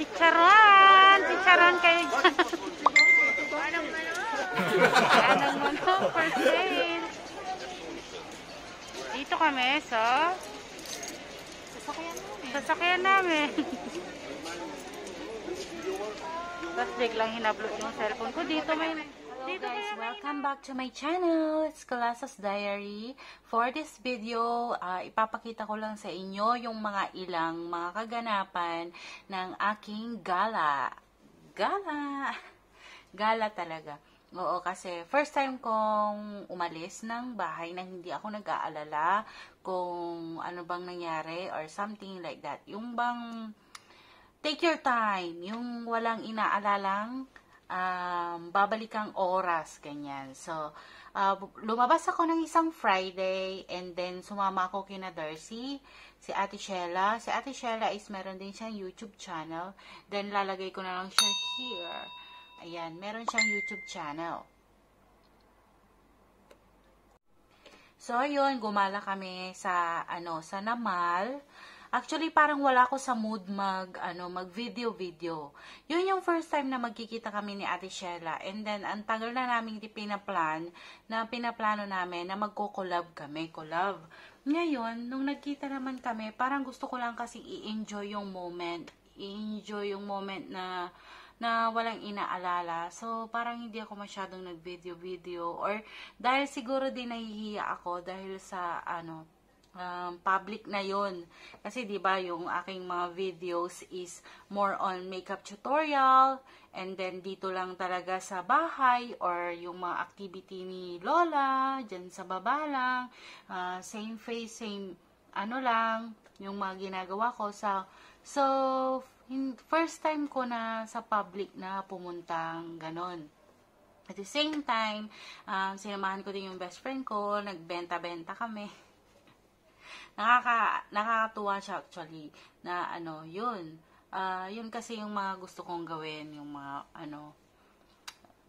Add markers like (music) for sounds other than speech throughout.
chicharon. Chicharon kayo dyan. Anong manok for sale. Dito kami sa sasakyan namin. Tapos biglang hinablot yung cellphone ko. Dito may... Dito guys, welcome back to my channel. It's Colasas Diary. For this video, ah, ipapakita ko lang sa inyo yung mga ilang mga kaganapan ng aking gala. Gala! (laughs) Gala talaga. Oo, kasi first time kong umalis ng bahay na hindi ako nag-aalala kung ano bang nangyari or something like that. Yung bang take your time, yung walang inaalalang um, babalik ang oras, ganyan. So, uh, lumabas ako ng isang Friday and then sumama ako kina Darcy, si Ate Shella. Si Ate Shella is meron din siyang YouTube channel. Then, lalagay ko na lang siya here. Ayan, meron siyang YouTube channel. So, yun, gumala kami sa, ano, sa Namal. Actually, parang wala ako sa mood mag, ano, mag video-video. Yun yung first time na magkikita kami ni Ate Shella. And then, ang tagal na namin di pinaplan, na pinaplano namin na magko-collab kami, collab. Ngayon, nung nagkita naman kami, parang gusto ko lang kasi i-enjoy yung moment. I-enjoy yung moment na na walang inaalala. So, parang hindi ako masyadong nag-video-video or dahil siguro din nahihiya ako dahil sa ano, um, public na yon Kasi 'di ba yung aking mga videos is more on makeup tutorial and then dito lang talaga sa bahay or yung mga activity ni Lola, diyan sa baba lang, uh, same face, same ano lang, yung mga ginagawa ko sa so first time ko na sa public na pumuntang ganon. At the same time, um, sinamahan ko din yung best friend ko, nagbenta-benta kami. (laughs) Nakaka, nakakatuwa siya actually na ano, yun. Uh, yun kasi yung mga gusto kong gawin, yung mga ano,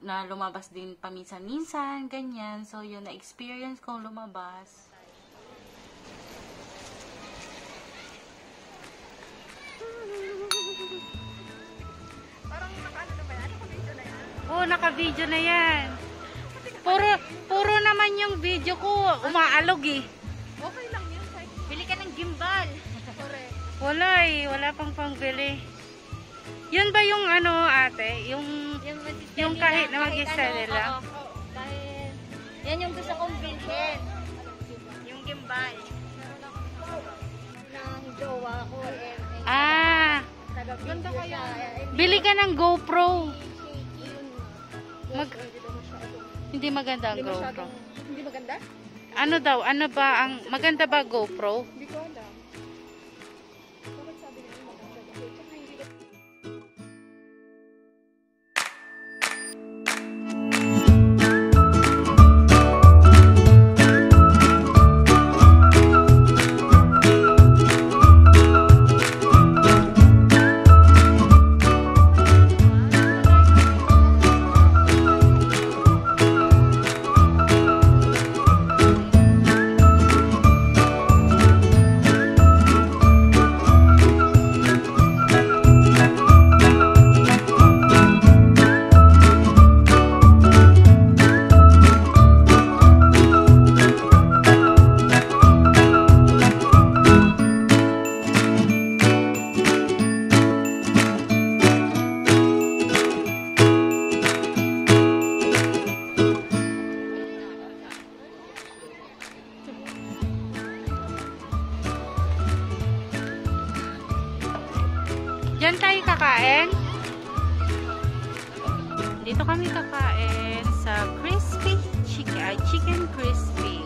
na lumabas din paminsan-minsan, ganyan. So, yun, na-experience kong lumabas. Parang naka-ano na ba yan? Ano ka video na yan? Oo, naka-video na yan. Puro, puro naman yung video ko, umaalog eh. Wala eh, wala pang pangbili. Yun ba yung ano ate? Yung, Yung, yung kahit na mag-isa ano, nila? oo. Dahil, yan yung gusto kong bilhin. Yung gimbal. Ng jowa ko. Eh, eh, Ah, Ganda kaya. siya. Eh, bili ka ng GoPro. Mag, Hindi maganda ang GoPro. Hindi maganda? Ano daw, ano ba ang, maganda ba GoPro? Diyan tayo kakain. Dito kami kakain sa crispy chicken, chicken crispy.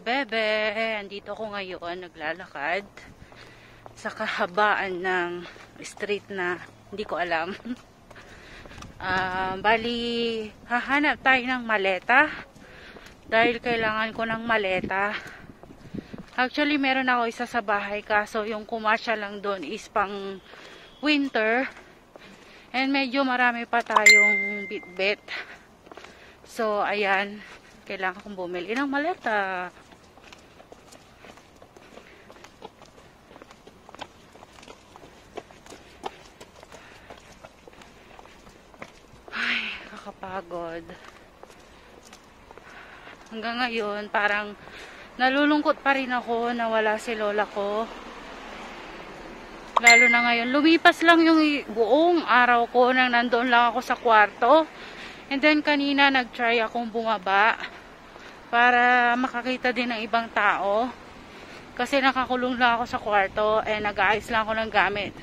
Bebe, andito ko ngayon, naglalakad sa kahabaan ng street na hindi ko alam. (laughs) Ah, bali, hahanap tayo ng maleta dahil kailangan ko ng maleta. Actually, meron ako isa sa bahay kaso yung kumasya lang doon is pang winter and medyo marami pa tayong bitbit. So, ayan, kailangan kong bumili ng maleta. Ay, kakapagod. Hanggang ngayon, parang nalulungkot pa rin ako na wala si lola ko. Lalo na ngayon, lumipas lang yung buong araw ko nang nandoon lang ako sa kwarto. And then kanina nag-try akong bumaba para makakita din ng ibang tao. Kasi nakakulong lang ako sa kwarto and nag-aayos lang ako ng gamit.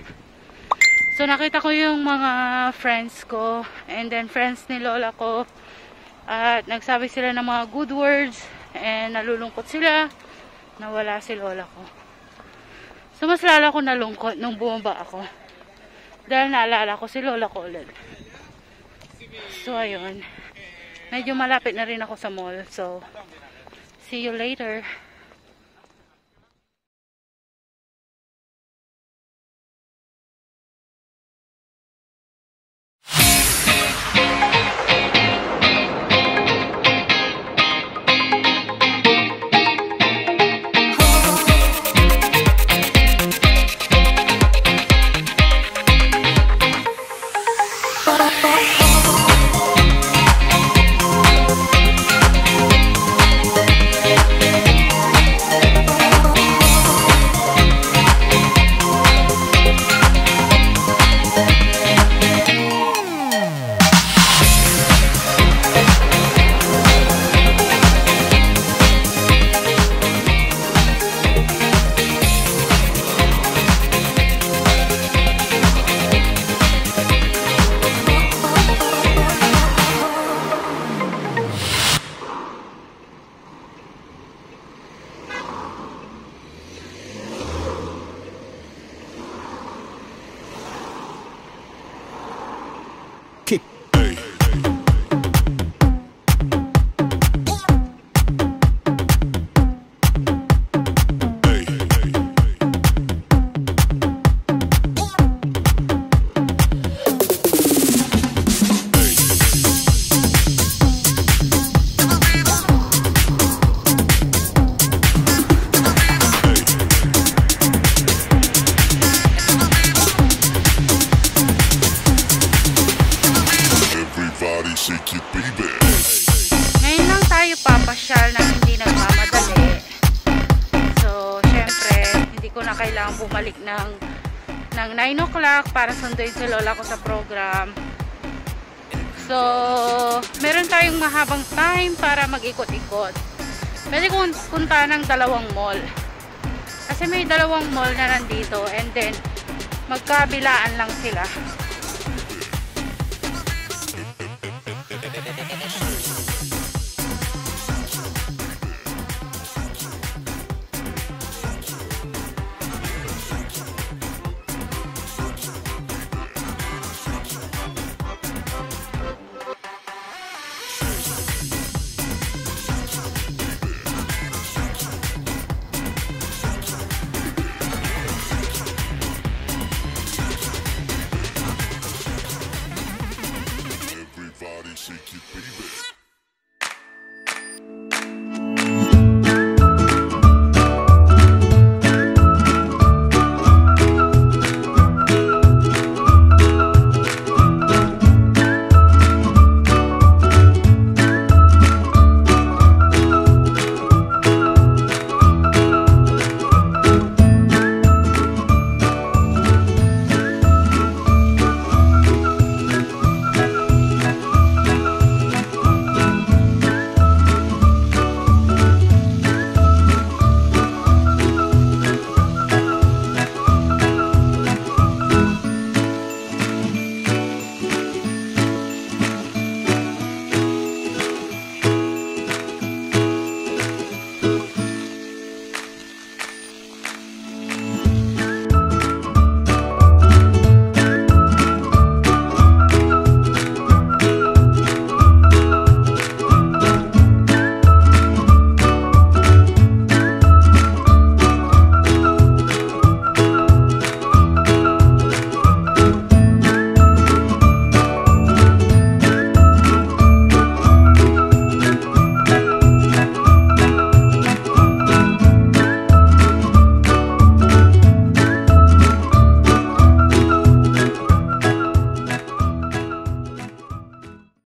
So nakita ko yung mga friends ko and then friends ni lola ko at nagsabi sila ng mga good words and nalulungkot sila na wala si lola ko. So mas lalo ko nalungkot nung bumaba ako. Dahil naalala ko si lola ko ulit. So ayun. Medyo malapit na rin ako sa mall. So see you later. Shake it, baby. Ngayon lang tayo papasyal na hindi nagmamadali. So, syempre, hindi ko na kailangan bumalik ng, ng 9 o'clock para sunduin si lola ko sa program. So, meron tayong mahabang time para mag-ikot-ikot. Pwede kong punta ng dalawang mall. Kasi may dalawang mall na nandito and then magkabilaan lang sila.